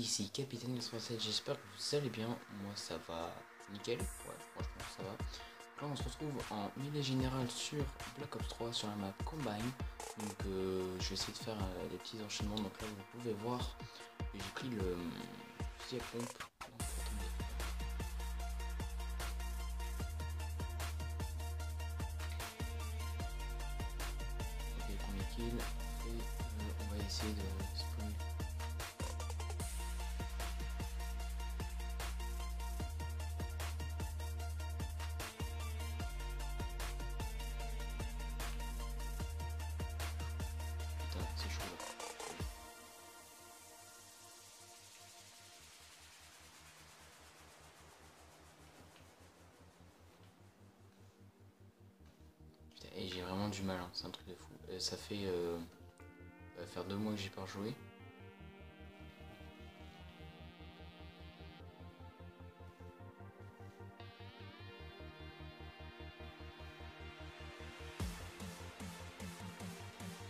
ici Capitaine 87, j'espère que vous allez bien, moi ça va nickel, ouais franchement ça va. Là on se retrouve en milieu général sur Black Ops 3 sur la map Combine, donc euh, je vais essayer de faire euh, des petits enchaînements, donc là vous pouvez voir, j'ai pris le fusil à pompe, et euh, on va essayer de du mal, hein, c'est un truc de fou. Euh, ça fait euh, faire deux mois que j'ai pas rejoué.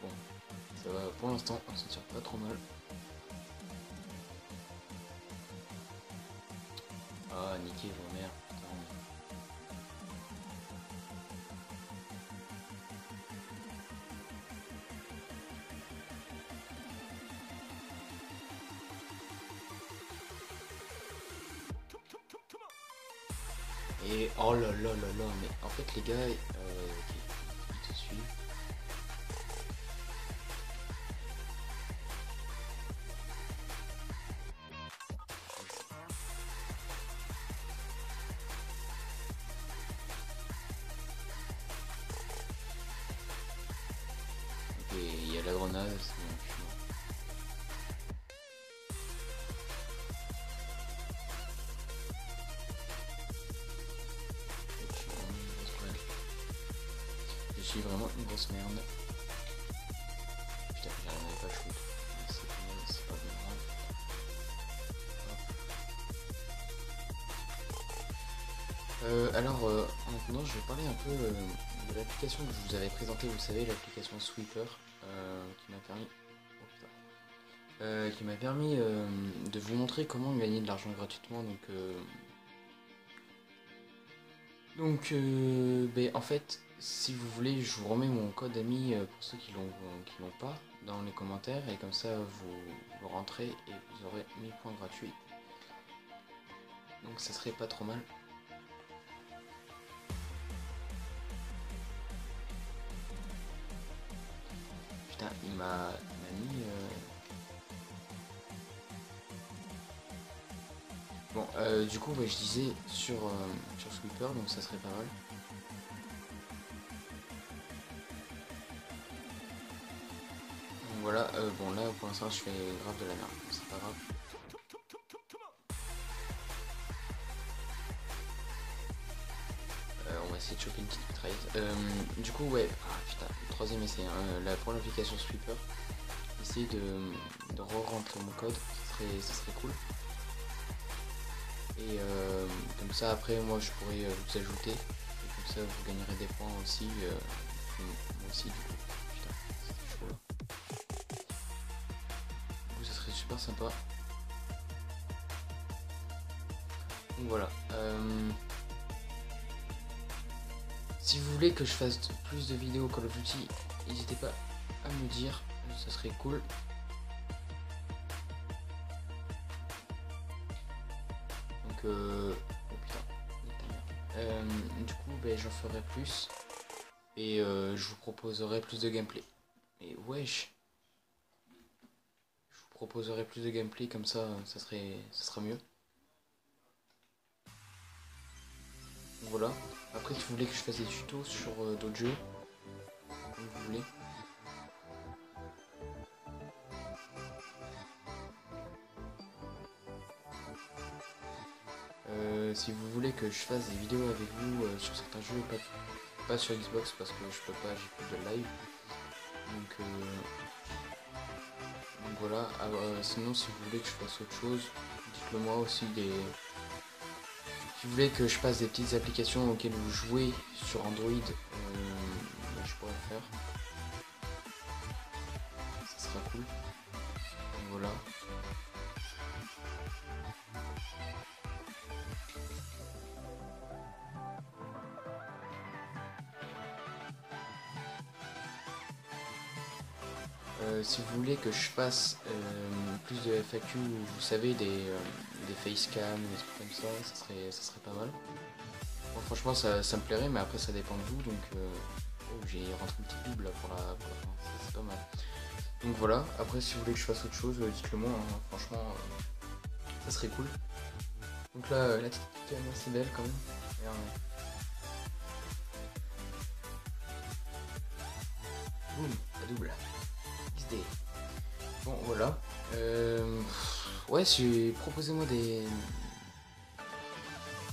Bon, ça va pour l'instant, on s'en tire pas trop mal. Ah, niquez vos mères, Et oh là là là là, mais en fait les gars, euh, ok, ils te suivent. Ok, il y a la grenade, suis vraiment une grosse merde. Putain. C'est pas bien. Euh, alors, euh, en attendant, je vais parler un peu euh, de l'application que je vous avais présentée, vous savez, l'application Sweeper, qui m'a permis... oh, qui m'a permis de vous montrer comment gagner de l'argent gratuitement. Donc, donc ben, en fait, si vous voulez, je vous remets mon code ami euh, pour ceux qui l'ont l'ont pas dans les commentaires et comme ça vous, rentrez et vous aurez 1000 points gratuits. Donc ça serait pas trop mal. Putain, il m'a mis. euh, Bon, euh, du coup, je disais sur, euh, sur Sweeper, donc ça serait pas mal. Voilà, euh, bon là pour l'instant je fais grave de la merde, c'est pas grave. Euh, on va essayer de choper une petite mitraillette. Euh, du coup, ouais, ah putain, troisième essai, hein, euh, là, pour l'application Sweeper, essayer de, re-rentrer mon code, ça serait, serait cool. Et comme ça, après, moi, je pourrais vous ajouter. Et comme ça, vous gagnerez des points aussi. aussi, du coup. Sympa. Donc voilà. euh, si vous voulez que je fasse plus de vidéos Call of Duty, n'hésitez pas à me dire. Ça serait cool. Donc, euh... oh putain. Euh, du coup, ben, j'en ferai plus et euh, je vous proposerai plus de gameplay. Et wesh, proposerai plus de gameplay comme ça, ça serait, ça sera mieux. Voilà. Après, si vous voulez que je fasse des tutos sur euh, d'autres jeux, comme vous voulez. Euh, si vous voulez que je fasse des vidéos avec vous euh, sur certains jeux, pas, pas sur Xbox parce que je peux pas, j'ai plus de live. Donc, donc voilà. Ah, euh, sinon, si vous voulez que je fasse autre chose, dites-le moi aussi des. Si vous voulez que je fasse des petites applications auxquelles vous jouez sur Android, euh, bah, je pourrais le faire. Euh, si vous voulez que je fasse euh, plus de FAQ, vous savez, des, euh, des facecam, des trucs comme ça, ça serait, ça serait pas mal. Bon, franchement, ça, me plairait, mais après, ça dépend de vous. Donc, euh, oh, j'ai rentré une petite double pour la, pour la fin, c'est pas mal. Donc voilà, après, si vous voulez que je fasse autre chose, dites-le moi, hein. franchement, ça serait cool. Donc là, la petite cam, c'est belle quand même. Boum, la double. Bon, voilà. Euh, ouais, si proposez-moi des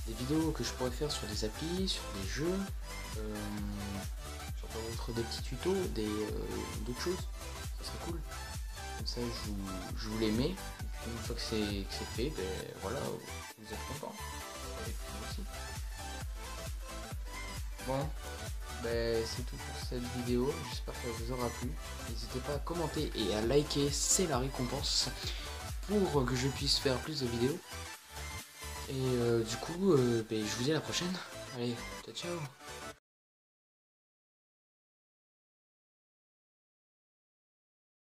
des vidéos que je pourrais faire sur des applis, sur des jeux, euh, sur d'autres des petits tutos, des euh, d'autres choses. Ça serait cool. Comme ça, je vous, je vous les mets. Et puis une fois que c'est fait, ben voilà, vous êtes content. Et puis moi aussi. Bon, ben, c'est tout pour cette vidéo. J'espère qu'elle vous aura plu. N'hésitez pas à commenter et à liker, c'est la récompense pour que je puisse faire plus de vidéos. Et euh, du coup, euh, ben, je vous dis à la prochaine. Allez, ciao ciao